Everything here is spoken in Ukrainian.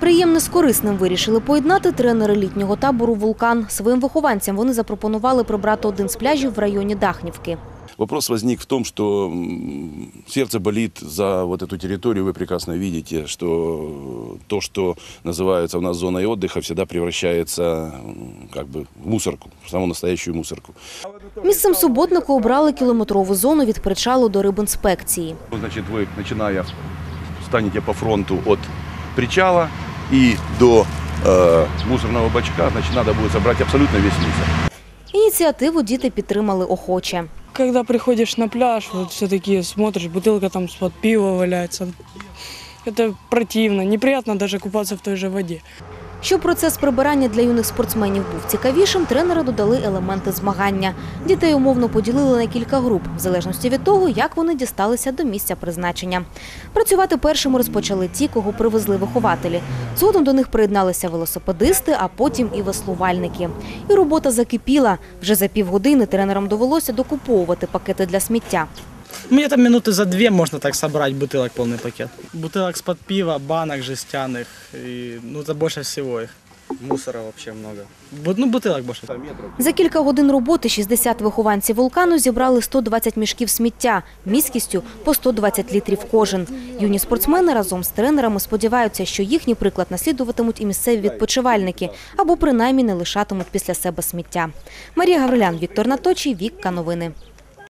Приємне з корисним вирішили поєднати тренери літнього табору «Вулкан». Своїм вихованцям вони запропонували прибрати один з пляжів в районі Дахнівки. Вопрос возник в том, что м, сердце болит за вот эту территорию. Вы прекрасно видите, что то, что называется у нас зоной отдыха, всегда превращается м, как бы в мусорку, в саму настоящую мусорку. Місцем суботнику обрали кілометрову зону від причалу до рибінспекції. Значит, вы, начиная, станете по фронту от причала и до э, мусорного бачка, значит, надо будет собрать абсолютно весь мусор. Ініціативу діти підтримали охоче. Когда приходишь на пляж, вот все-таки смотришь, бутылка там с-под пива валяется. Это противно, неприятно даже купаться в той же воде. Щоб процес прибирання для юних спортсменів був цікавішим, тренери додали елементи змагання. Дітей умовно поділили на кілька груп, в залежності від того, як вони дісталися до місця призначення. Працювати першими розпочали ті, кого привезли вихователі. Згодом до них приєдналися велосипедисти, а потім і веслувальники. І робота закипіла. Вже за півгодини тренерам довелося докуповувати пакети для сміття. Мне там минуты за две можно так собрать бутылок полный пакет. Бутылок с-под пива, банок жестяных. И, ну, это больше всего их. Мусора вообще много. Бу- ну, бутылок больше. За кілька годин роботи 60 вихованців вулкану зібрали 120 мішків сміття міськістю по 120 літрів кожен. Юні спортсмени разом з тренерами сподіваються, що їхній приклад наслідуватимуть і місцеві відпочивальники або принаймні не лишатимуть після себе сміття. Марія Гаврилян, Віктор Наточій, Вікка Новини.